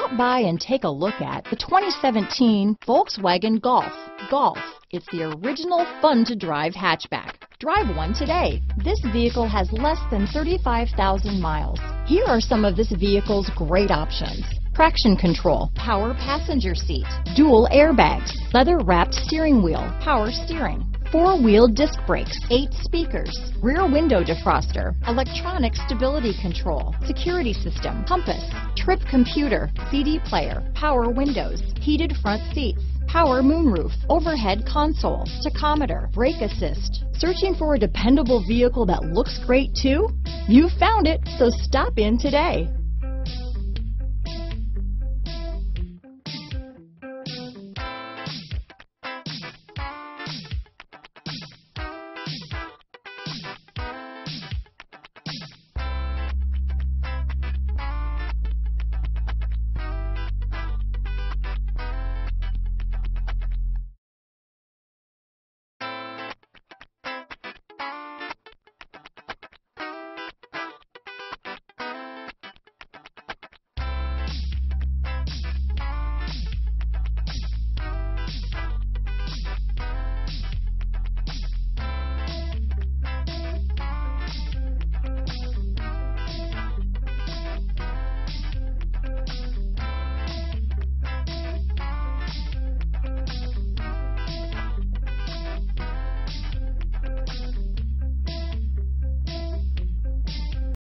Stop by and take a look at the 2017 Volkswagen Golf. Golf, it's the original fun to drive hatchback. Drive one today. This vehicle has less than 35,000 miles. Here are some of this vehicle's great options. Traction control, power passenger seat, dual airbags, leather wrapped steering wheel, power steering, four-wheel disc brakes, eight speakers, rear window defroster, electronic stability control, security system, compass, trip computer, CD player, power windows, heated front seats, power moonroof, overhead console, tachometer, brake assist. Searching for a dependable vehicle that looks great too? You found it, so stop in today.